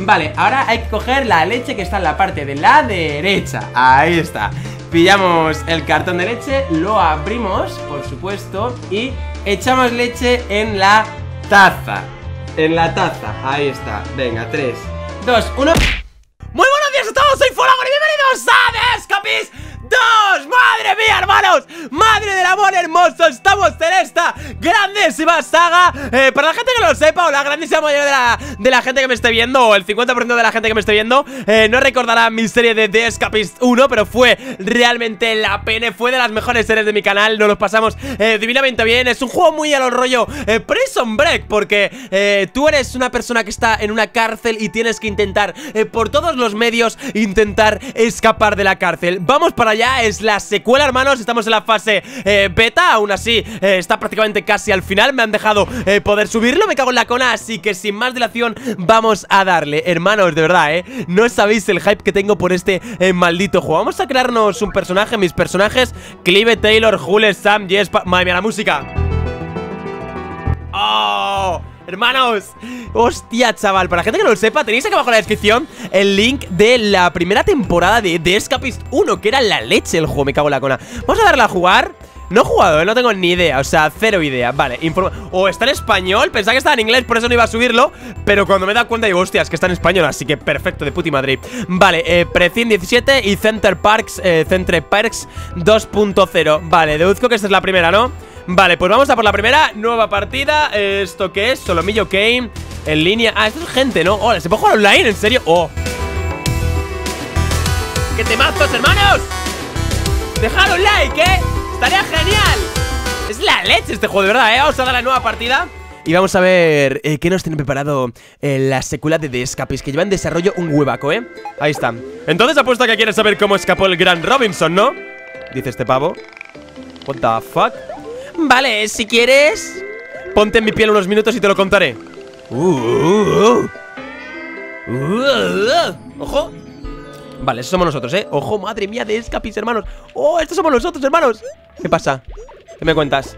Vale, ahora hay que coger la leche que está en la parte de la derecha. Ahí está. Pillamos el cartón de leche, lo abrimos, por supuesto Y echamos leche en la taza. En la taza, ahí está. Venga, 3, 2, 1 Muy buenos días a todos, soy Folagor y bienvenidos a Escapis dos. ¡Madre mía, hermanos! ¡Madre del amor hermoso! Estamos en esta grandísima saga eh, Para la gente que no lo sepa o la grandísima mayoría de la, de la gente que me esté viendo O el 50% de la gente que me esté viendo eh, No recordará mi serie de The Escapist 1 Pero fue realmente la pena Fue de las mejores series de mi canal Nos los pasamos eh, divinamente bien Es un juego muy a lo rollo Prison Break Porque tú eres una persona que está en una cárcel Y tienes que intentar por todos los medios Intentar escapar de la cárcel Vamos para ya es la secuela, hermanos Estamos en la fase eh, beta, aún así eh, Está prácticamente casi al final Me han dejado eh, poder subirlo, me cago en la cona Así que sin más dilación, vamos a darle. Hermanos, de verdad, eh No sabéis el hype que tengo por este maldito juego. Vamos a crearnos un personaje, mis personajes Clive, Taylor, Jules, Sam, Jess Madre mía, la música. ¡Oh! Hermanos, hostia, chaval. Para gente que no lo sepa, tenéis aquí abajo en la descripción El link de la primera temporada de The Escapist 1 Que era la leche el juego, me cago en la cona. Vamos a darle a jugar. No he jugado, ¿eh? no tengo ni idea, o sea, cero idea. Vale, o está en español, pensaba que estaba en inglés Por eso no iba a subirlo, pero cuando me da cuenta Digo, hostia, es que está en español, así que perfecto De puti Madrid, vale, eh, Precin 17 Y Center Parks, eh, Center Parks 2.0 Vale, deduzco que esta es la primera, ¿no? Vale, pues vamos a por la primera Nueva partida, ¿esto qué es? Solomillo Kane En línea, ah, esto es gente, ¿no? Hola, ¿se puede jugar online? ¿En serio? Oh ¡Qué temazos, hermanos! Dejad un like, ¿eh? Estaría genial Es la leche este juego, de verdad, ¿eh? Vamos a dar la nueva partida y vamos a ver eh, qué nos tiene preparado eh, la secuela de The Escapist Que lleva en desarrollo un huevaco, ¿eh? Ahí está Entonces apuesto que quieres saber cómo escapó el gran Robinson, ¿no? Dice este pavo What the fuck Vale, si quieres Ponte en mi piel unos minutos y te lo contaré uh, uh, uh. Ojo Vale, esos somos nosotros, ¿eh? Ojo, madre mía de escapis, hermanos Oh, estos somos nosotros, hermanos ¿Qué pasa? ¿Qué me cuentas?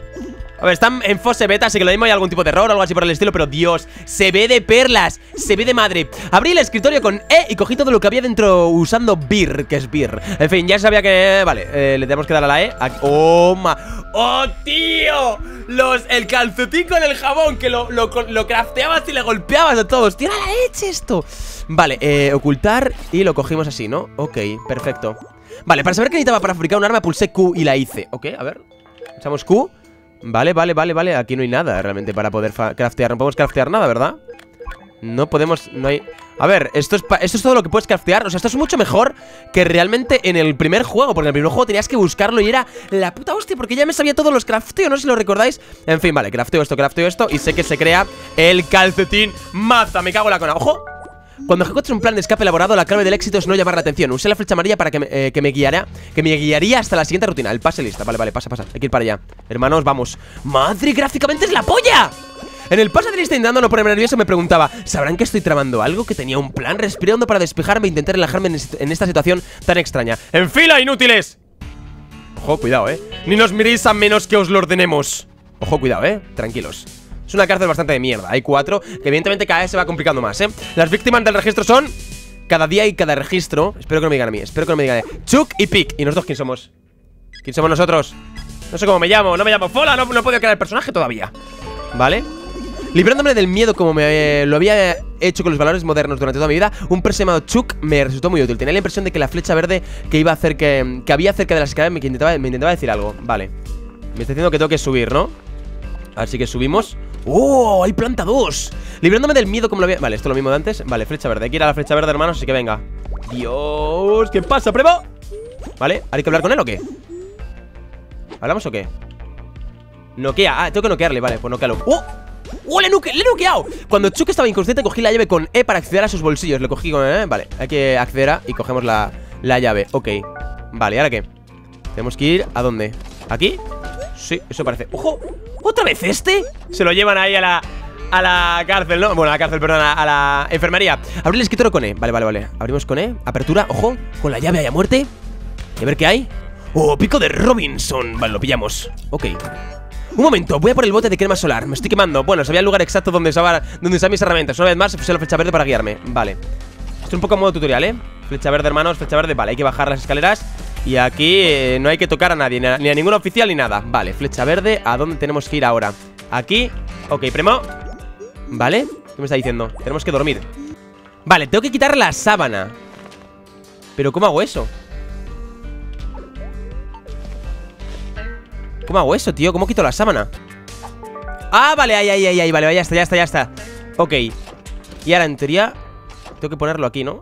A ver, están en fase beta, así que lo mismo hay algún tipo de error o algo así por el estilo Pero Dios, se ve de perlas, se ve de madre Abrí el escritorio con E y cogí todo lo que había dentro usando BIR, que es BIR En fin, ya sabía que... Vale, eh, le tenemos que dar a la E ¡Oh, ma! ¡Oh, tío! Los, el calcetín con el jabón Que lo, lo, lo crafteabas y le golpeabas a todos ¡Tira la leche esto! Vale, eh, ocultar y lo cogimos así, ¿no? Ok, perfecto Vale, para saber qué necesitaba para fabricar un arma pulsé Q y la hice Ok, a ver Echamos Q Vale, vale, vale, vale Aquí no hay nada realmente para poder craftear No podemos craftear nada, ¿verdad? No podemos, no hay... A ver, esto es, esto es todo lo que puedes craftear O sea, esto es mucho mejor que realmente en el primer juego Porque en el primer juego tenías que buscarlo y era la puta hostia Porque ya me sabía todos los crafteos, no sé si lo recordáis. En fin, vale, crafteo esto, crafteo esto Y sé que se crea el calcetín maza Me cago en la cona, ojo cuando ejecutes un plan de escape elaborado, la clave del éxito es no llamar la atención. Usé la flecha amarilla para que me, eh, que me guiaría hasta la siguiente rutina. El pase lista. Vale, vale, pasa, pasa. Hay que ir para allá. Hermanos, vamos. ¡Madre, gráficamente es la polla! En el pase de lista intentando no ponerme nervioso me preguntaba ¿Sabrán que estoy tramando algo? ¿Que tenía un plan? Respirando para despejarme e intentar relajarme en, esta situación tan extraña ¡En fila, inútiles! Ojo, cuidado, eh Ni nos miréis a menos que os lo ordenemos Ojo, cuidado, eh Tranquilos es una cárcel bastante de mierda Hay cuatro, que evidentemente cada vez se va complicando más, ¿eh? Las víctimas del registro son cada día y cada registro Espero que no me digan a mí, espero que no me digan a Chuck y Pick ¿Y nosotros quién somos? ¿Quién somos nosotros? No sé cómo me llamo, no me llamo Fola, no, no he podido crear el personaje todavía ¿Vale? Librándome del miedo como me lo había hecho con los valores modernos durante toda mi vida, un perso llamado Chuck me resultó muy útil. Tenía la impresión de que la flecha verde que iba a hacer que, que había cerca de las escaleras me me intentaba decir algo. Vale. Me está diciendo que tengo que subir, ¿no? Así que subimos. ¡Oh! ¡Hay planta 2! Librándome del miedo como lo había... Vale, esto es lo mismo de antes Vale, flecha verde Hay que ir a la flecha verde, hermanos Así que venga Dios ¿Qué pasa, prueba? Vale, ¿hay que hablar con él o qué? ¿Hablamos o qué? Noquea Ah, tengo que noquearle Vale, pues noquealo ¡Oh! ¡Oh, le, he noqueado! Cuando Chuck estaba inconsciente Cogí la llave con E para acceder a sus bolsillos Le cogí con E Vale, hay que acceder a Y cogemos la, la llave Ok Vale, ¿y ahora qué? Tenemos que ir ¿A dónde? ¿Aquí? Sí, eso parece ¡Ojo! ¿Otra vez este? Se lo llevan ahí a la, a la cárcel, ¿no? Bueno, a la cárcel, perdón, a, la enfermería. Abrir el escritorio con E. Vale, vale, vale. Abrimos con E. Apertura, ojo Con la llave a muerte. Y a ver qué hay. Oh, pico de Robinson. Vale, lo pillamos. Ok. Un momento, voy a por el bote de crema solar. Me estoy quemando. Bueno, sabía el lugar exacto donde usaba, donde mis herramientas. Una vez más, puse la flecha verde para guiarme. Vale. Esto es un poco modo tutorial, ¿eh? Flecha verde, hermanos, flecha verde. Vale, hay que bajar las escaleras Y aquí eh, no hay que tocar a nadie Ni a, ningún oficial ni nada Vale, flecha verde ¿A dónde tenemos que ir ahora? Aquí Ok, primo Vale ¿Qué me está diciendo? Tenemos que dormir Vale, tengo que quitar la sábana ¿Pero cómo hago eso? ¿Cómo hago eso, tío? ¿Cómo quito la sábana? Ah, vale, ahí, ahí, ahí, ahí Vale, ya está, ya está, ya está Ok Y ahora, en teoría Tengo que ponerlo aquí, ¿no?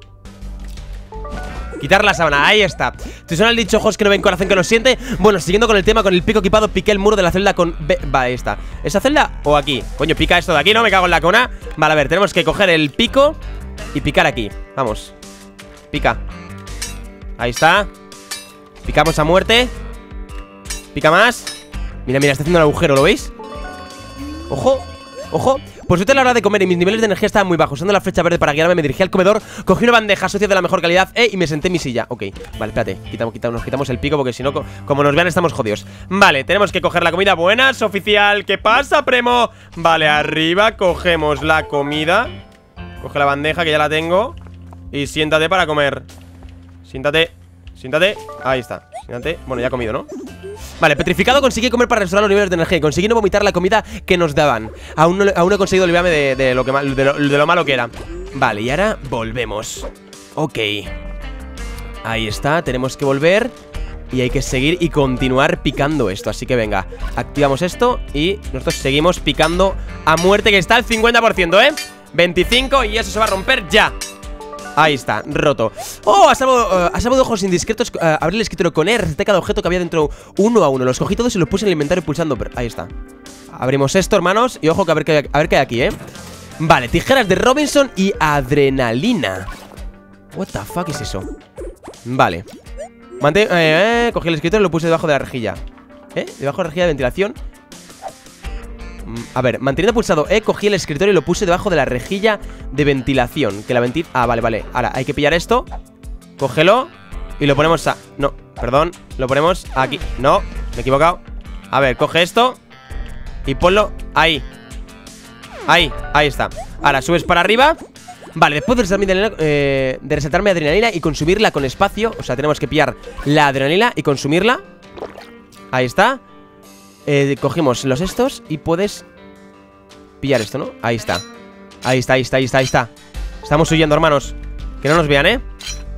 Quitar la sábana, ahí está. ¿Te suena el dicho, ojos que no ven, corazón que no siente? Bueno, siguiendo con el tema, con el pico equipado Piqué el muro de la celda con... Vale, ahí está. ¿Esa celda o aquí? Coño, pica esto de aquí, ¿no? Me cago en la cona Vale, a ver, tenemos que coger el pico Y picar aquí, vamos. Pica. Ahí está. Picamos a muerte. Pica más. Mira, mira, está haciendo un agujero, ¿lo veis? Ojo, ojo Por suerte a la hora de comer y mis niveles de energía estaban muy bajos. Usando la flecha verde para guiarme me dirigí al comedor Cogí una bandeja sucia de la mejor calidad eh, Y me senté en mi silla, ok Vale, espérate, quitamos, quitamos, nos quitamos el pico Porque si no, como nos vean estamos jodidos. Vale, tenemos que coger la comida. Buenas, oficial, ¿qué pasa, premo? Vale, arriba cogemos la comida. Coge la bandeja que ya la tengo. Y siéntate para comer. Siéntate, siéntate. Ahí está, siéntate, bueno, ya he comido, ¿no? Vale, petrificado conseguí comer para restaurar los niveles de energía Conseguí no vomitar la comida que nos daban. Aún no, aún he conseguido olvidarme de, lo que, de, lo, malo que era. Vale, y ahora volvemos. Ok. Ahí está, tenemos que volver y hay que seguir y continuar picando esto. Así que venga, activamos esto Y nosotros seguimos picando a muerte Que está al 50%, ¿eh? 25 y eso se va a romper ya Ahí está, roto. Oh, a salvo, uh, a salvo de ojos indiscretos uh, Abrí el escritorio con E, receté cada objeto que había dentro Uno a uno, los cogí todos y los puse en el inventario pulsando Ahí está. Abrimos esto, hermanos Y ojo que a ver qué, a ver qué hay aquí, ¿eh? Vale, tijeras de Robinson y adrenalina. What the fuck es eso? Vale. Mante eh, eh, Cogí el escritorio y lo puse debajo de la rejilla. ¿Eh? Debajo de la rejilla de ventilación a ver, manteniendo pulsado E, cogí el escritorio y lo puse debajo de la rejilla de ventilación Que la ventil... Ah, vale, vale Ahora, hay que pillar esto Cógelo Y lo ponemos a... No, perdón Lo ponemos aquí No, me he equivocado. A ver, coge esto Y ponlo ahí Ahí, ahí está. Ahora, subes para arriba. Vale, después de resetarme, eh, de resetarme adrenalina y consumirla con espacio O sea, tenemos que pillar la adrenalina y consumirla. Ahí está eh, cogemos los estos y puedes pillar esto, ¿no? Ahí está. Ahí está, ahí está, ahí está, ahí está. Estamos huyendo, hermanos. Que no nos vean, ¿eh?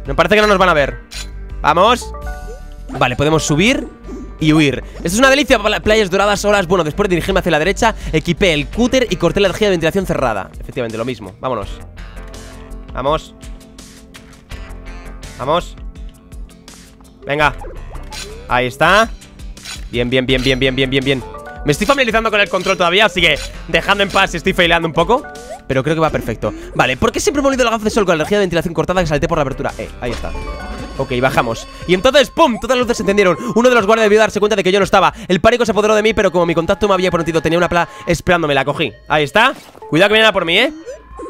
Me parece que no nos van a ver. ¡Vamos! Vale, podemos subir y huir Esto es una delicia playas doradas, olas Bueno, después de dirigirme hacia la derecha Equipé el cúter y corté la energía de ventilación cerrada Efectivamente, lo mismo, vámonos Vamos Vamos Venga Ahí está Bien, bien, bien, bien, bien, bien, bien, bien. Me estoy familiarizando con el control todavía Así que dejando en paz estoy faileando un poco Pero creo que va perfecto. Vale, ¿por qué siempre he molido la gafa de sol con la energía de ventilación cortada que salté por la apertura? Eh, ahí está. Ok, bajamos. Y entonces, ¡pum! Todas las luces se encendieron. Uno de los guardias debió darse cuenta de que yo no estaba. El pánico se apoderó de mí, pero como mi contacto me había prometido Tenía una pala esperándome, la cogí. Ahí está. Cuidado que viene a por mí, ¿eh?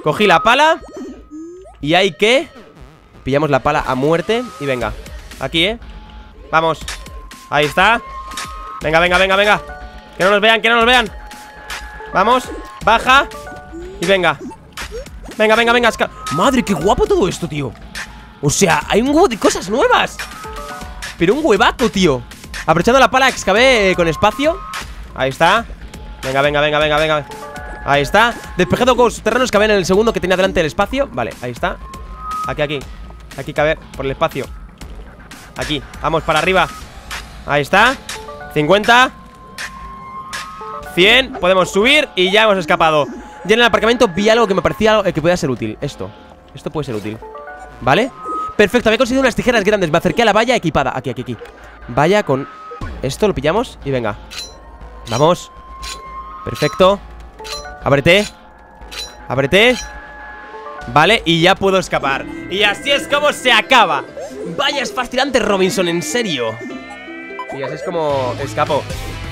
Cogí la pala Y hay que... Pillamos la pala a muerte Y venga. Aquí, ¿eh? Vamos. Ahí está Venga, venga, venga, venga. Que no nos vean, que no nos vean. Vamos, baja Y venga. Venga, venga, venga Madre, qué guapo todo esto, tío. O sea, hay un huevo de cosas nuevas. Pero un huevaco, tío. Aprovechando la pala, excavé eh, con espacio. Ahí está. Venga, venga, venga, venga, venga. Ahí está. Despejado con los terrenos que en el segundo que tenía delante el espacio. Vale, ahí está. Aquí, aquí. Aquí cabe por el espacio. Aquí, vamos para arriba. Ahí está 50 100 Podemos subir y ya hemos escapado. Ya en el aparcamiento vi algo que me parecía que podía ser útil. Esto, esto puede ser útil. ¿Vale? Perfecto, había conseguido unas tijeras grandes. Me acerqué a la valla equipada. Aquí, aquí, aquí. Valla con esto, lo pillamos y venga. Vamos. Perfecto. Ábrete. Ábrete. Vale, y ya puedo escapar. Y así es como se acaba. Vaya, es fascinante Robinson, en serio y así es como escapó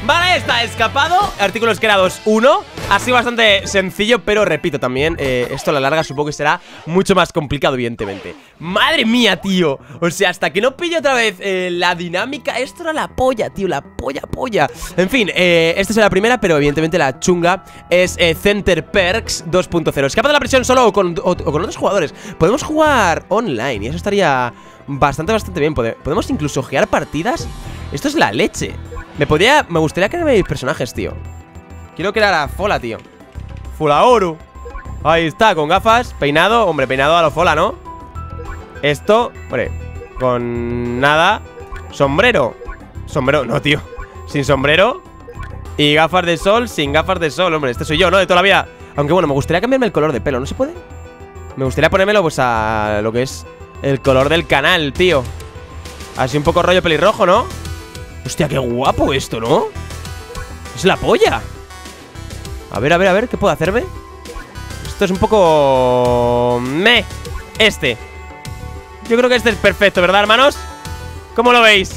Vale, está escapado Artículos creados 1 Ha sido bastante sencillo, pero repito también, eh, esto a la larga supongo que será mucho más complicado, evidentemente. ¡Madre mía, tío! O sea, hasta que no pille otra vez eh, la dinámica, esto era la polla, tío, la polla, polla. En fin, eh, esta es la primera, pero evidentemente la chunga es eh, Center Perks 2.0. Escapa de la prisión solo o con, o- con otros jugadores. Podemos jugar online y eso estaría bastante, bastante bien. Pode- Podemos incluso gear partidas. Esto es la leche. Me podría, me gustaría crear mis personajes, tío. Quiero crear a Fola, tío. Fola Oro. Ahí está, con gafas, peinado. Hombre, peinado a lo Fola, ¿no? Esto, hombre, con nada. Sombrero. Sombrero, no, tío. Sin sombrero. Y gafas de sol, sin gafas de sol, hombre. Este soy yo, ¿no? De toda la vida. Aunque bueno, me gustaría cambiarme el color de pelo, ¿no se puede? Me gustaría ponérmelo, pues, a lo que es el color del canal, tío. Así un poco rollo pelirrojo, ¿no? Hostia, qué guapo esto, ¿no? Es la polla. A ver, a ver, a ver, ¿qué puedo hacerme? Esto es un poco... Me. Este. Yo creo que este es perfecto, ¿verdad, hermanos? ¿Cómo lo veis?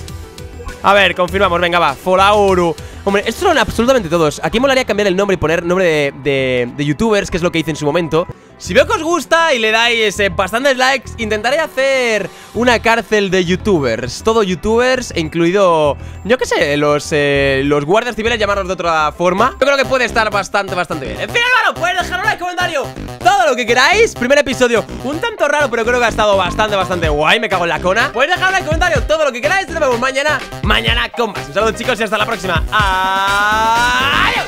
A ver, confirmamos, venga, va Folauru Hombre, estos son absolutamente todos Aquí molaría cambiar el nombre y poner nombre de, de- de youtubers Que es lo que hice en su momento Si veo que os gusta y le dais eh, bastantes likes Intentaré hacer una cárcel de youtubers. Todo youtubers, incluido Yo qué sé, los, eh, los guardias civiles Llamarlos de otra forma. Yo creo que puede estar bastante, bastante bien. En fin, hermano, puedes dejar un like, comentario. Todo lo que queráis. Primer episodio, un tanto raro Pero creo que ha estado bastante, bastante guay. Me cago en la cona. Puedes dejar un like, comentario, todo lo que queráis. Nos vemos mañana, mañana con más. Un saludo chicos y hasta la próxima. Adiós